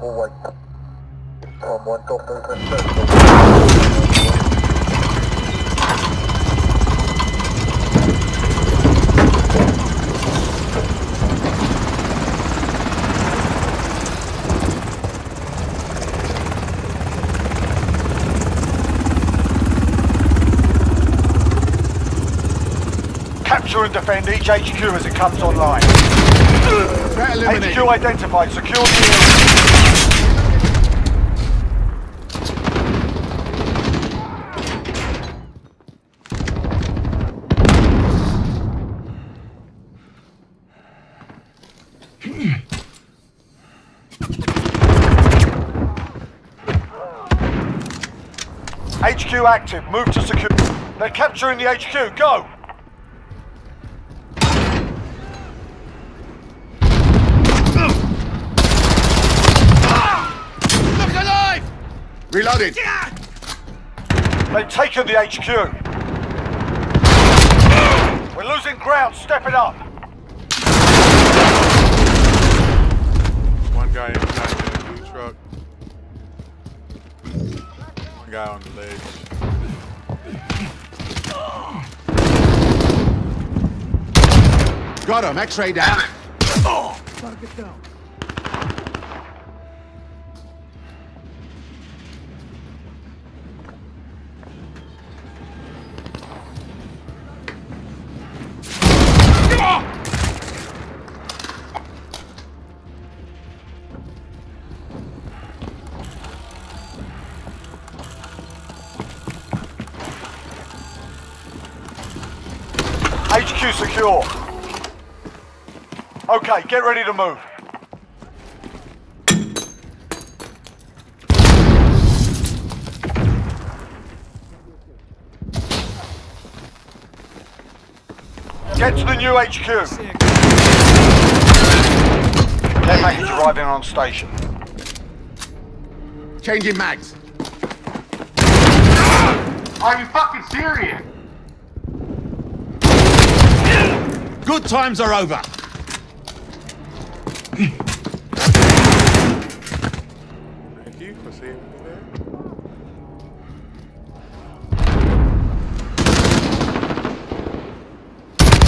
Forward. Tom 1, got movement circle. Capture and defend each HQ as it comes online. HQ identified. Secure the area. HQ active. Move to secure. They're capturing the HQ. Go! Look alive! Reloading. They've taken the HQ. We're losing ground. Step it up. One guy inside the blue truck. One guy on the ledge. Got him. X-ray down. Target down. HQ secure. Okay, get ready to move. Get to the new HQ. Care package arriving on station. Changing mags. Are you fucking serious? Good times are over. Thank you for saving me there.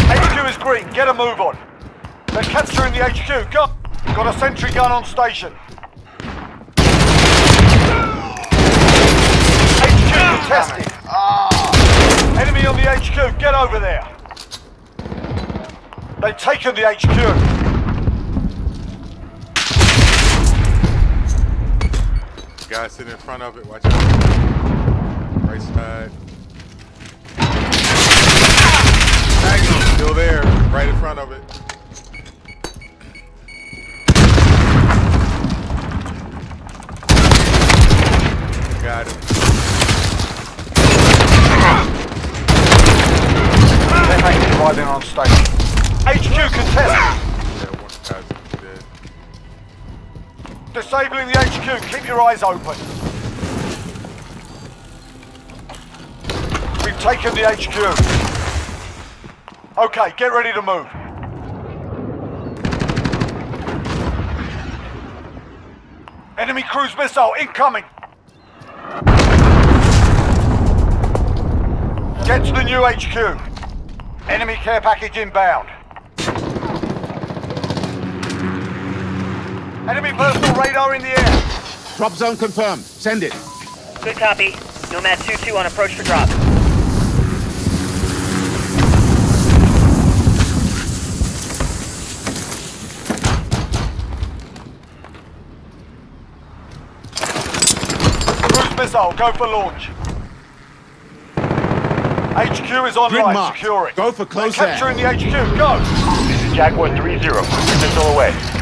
HQ is green. Get a move on. They're capturing the HQ. Go. Got a sentry gun on station. HQ contested. Ah. Enemy on the HQ. Get over there. They've taken the HQ. Guy sitting in front of it. Watch out. Right side. Still there. Right in front of it. Got him. They're making driving on station. Disabling the HQ. Keep your eyes open. We've taken the HQ. Okay, get ready to move. Enemy cruise missile incoming. Get to the new HQ. Enemy care package inbound. Enemy personal radar in the air. Drop zone confirmed. Send it. Good copy. Nomad 2-2 on approach for drop. Cruise missile, go for launch. HQ is Grid online, marked. secure it. Go for They're close air. capturing the HQ, go! This is Jaguar 3-0. Cruise missile away.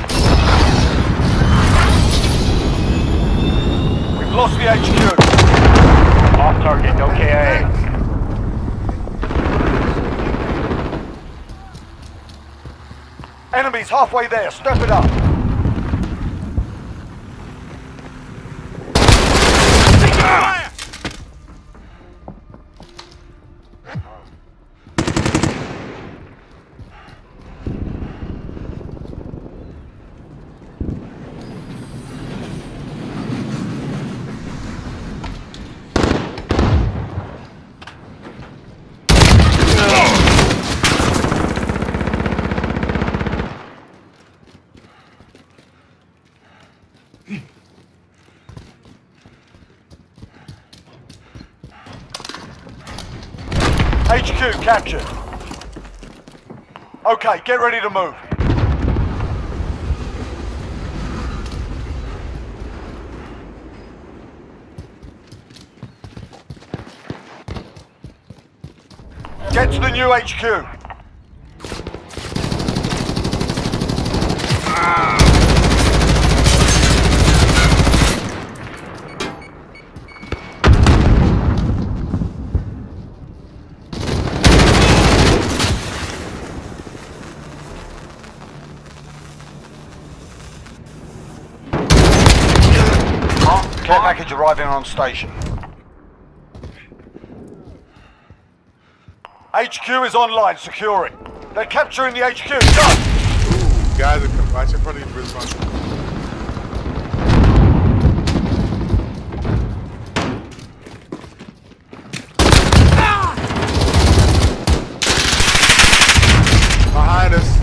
Lost the HQ. Off target, no KIA. Enemies halfway there, step it up. HQ captured. Okay, get ready to move. Get to the new HQ. Care package arriving on station. HQ is online, securing. They're capturing the HQ, go! Guys are coming. Watch in front of you, Brisbane. Behind us.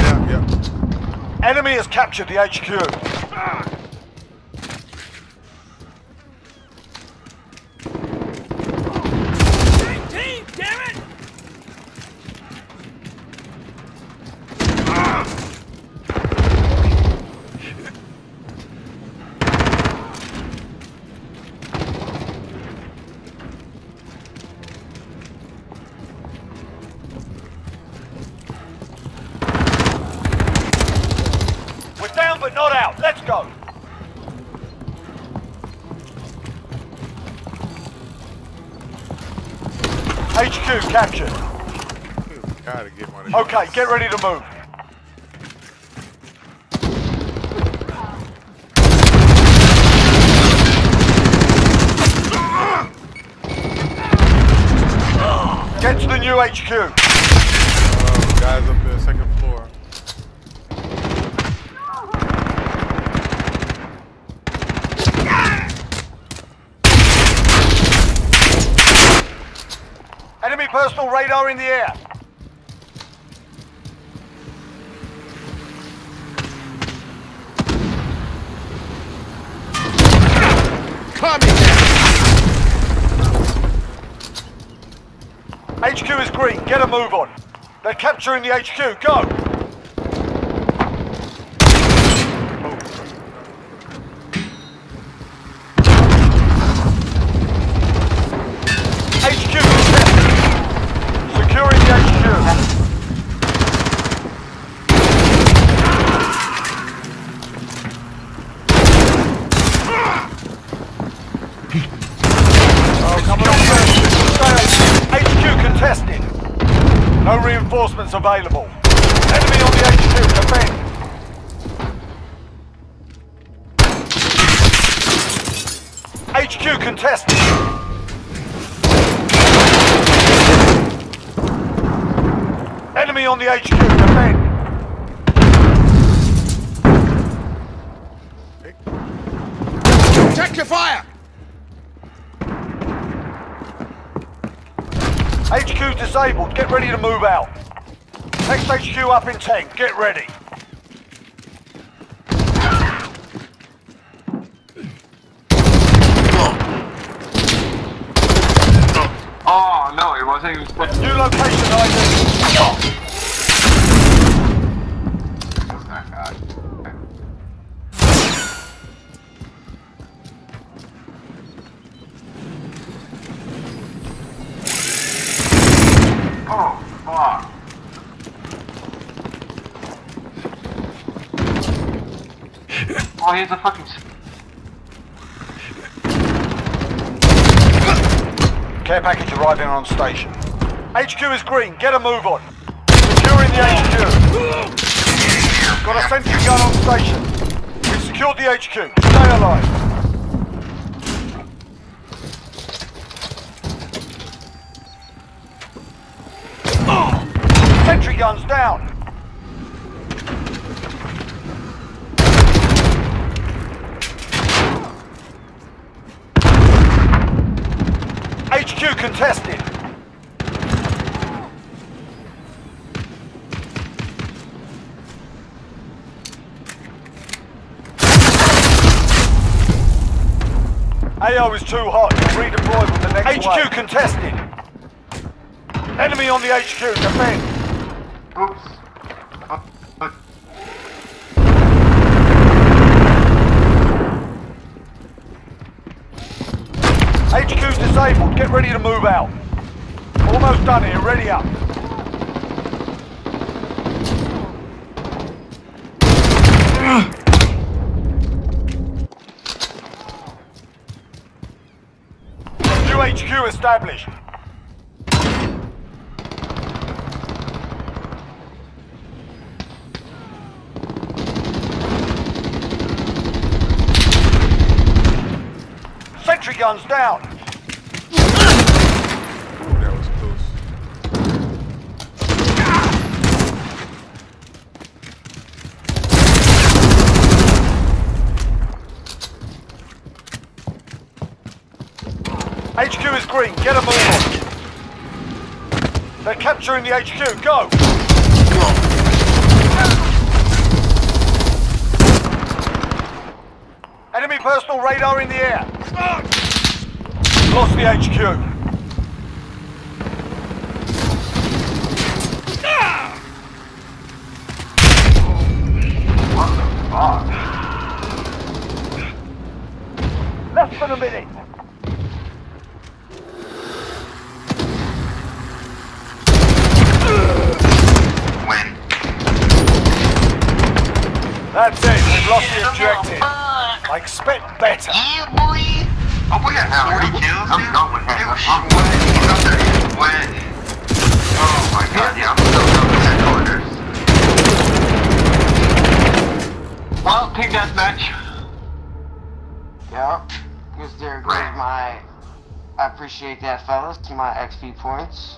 Yeah, yeah. Enemy has captured the HQ. HQ captured. Gotta get one of. Okay, get ready to move. Get to the new HQ. Oh, guys up there, second floor. Radar in the air. HQ is green. Get a move on. They're capturing the HQ. Go. HQ contested. Securing the HQ. Oh, come on. HQ contested. No reinforcements available. Enemy on the HQ. Defend. HQ contested. Enemy on the HQ. Defend. Check your fire. HQ disabled. Get ready to move out. Next HQ up in 10. Get ready. Oh no, it wasn't even supposed New location ID. Oh, fuck. Oh, here's a fucking. Care package arriving on station. HQ is green. Get a move on. Securing the HQ. Got a sentry gun on station. We've secured the HQ. Stay alive. Sentry guns down. HQ contested. AO is too hot. Redeploy with the next HQ contested. Enemy on the HQ, defend. Oops. Uh, uh, HQ's disabled, get ready to move out. Almost done here, ready up. New HQ established. Sentry guns down. Ooh, that was close. HQ is green, get them all on. They're capturing the HQ, go! Enemy personal radar in the air. Lost the HQ. Less than a minute. That's it, we've lost the objective. I expect better. Yeah, boy. Oh, we got 40 kills. I'm going. I'm winning. I'm winning. Oh my god, yeah, I'm still going headquarters. Well, team deathmatch. Yep. Because there goes my. I appreciate that, fellas. To my XP points.